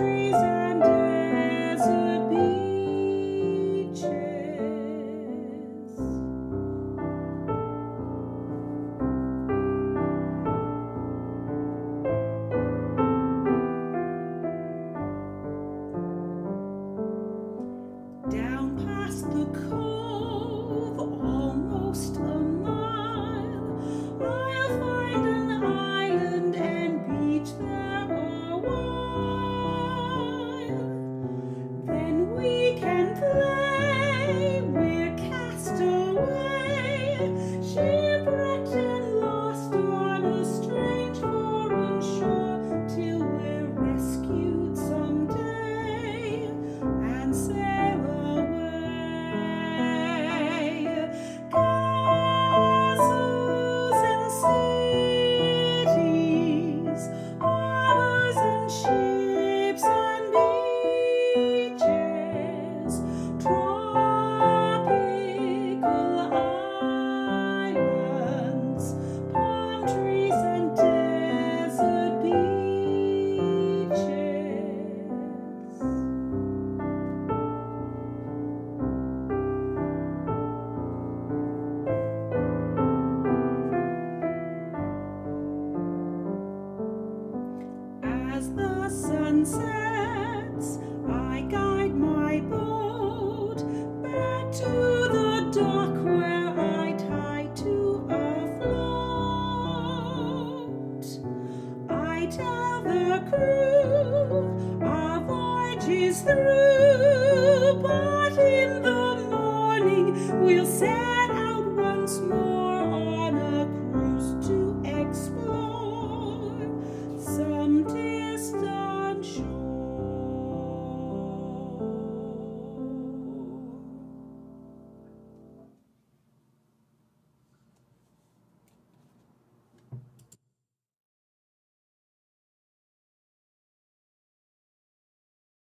trees I guide my boat back to the dock where I tie to a float. I tell the crew our voyage is through, but in the morning we'll sail.